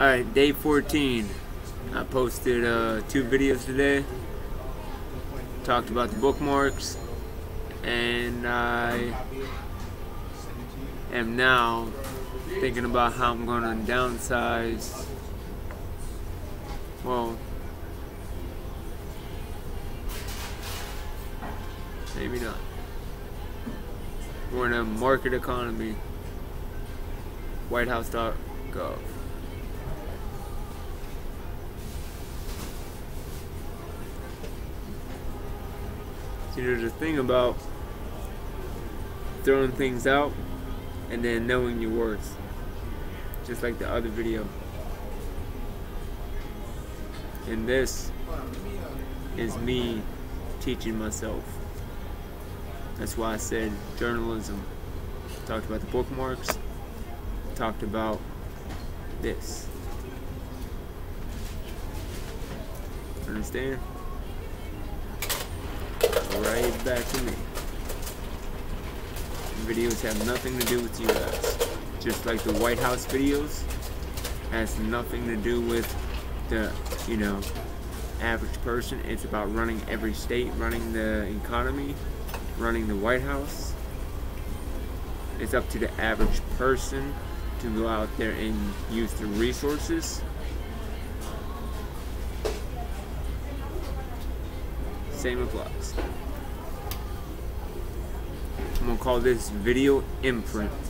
Alright, day 14. I posted uh, two videos today. Talked about the bookmarks. And I am now thinking about how I'm going to downsize. Well, maybe not. We're in a market economy. WhiteHouse.gov. there's a thing about throwing things out and then knowing your words. Just like the other video. And this is me teaching myself. That's why I said journalism. Talked about the bookmarks. Talked about this. Understand? Right back to me. Videos have nothing to do with you guys. Just like the White House videos has nothing to do with the, you know, average person. It's about running every state, running the economy, running the White House. It's up to the average person to go out there and use the resources. Same applies. I'm gonna call this video imprint.